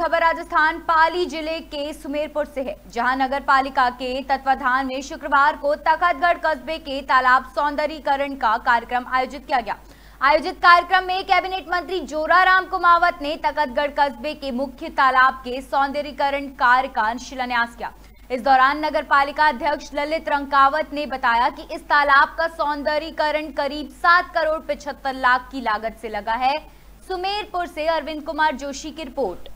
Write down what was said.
खबर राजस्थान पाली ज़िले के सुमेरपुर से है, जहाँ नगर पालिका के तत्वाधान में शुक्रवार को तखतगढ़ कस्बे के तालाब सौंदर्यीकरण का कार्यक्रम आयोजित किया गया। आयोजित कार्यक्रम में कैबिनेट मंत्री जोराराम कुमावत ने तखतगढ़ कस्बे के मुख्य तालाब के सौंदर्यीकरण कार्य का शिलान्यास किया। इस दौरान नगर पालिका अध्यक्ष ललित रंकावत ने बताया कि इस तालाब का सौंदर्यीकरण करीब सात करोड़ पिछहत्तर लाख की लागत से लगा है। सुमेरपुर से अरविंद कुमार जोशी की रिपोर्ट।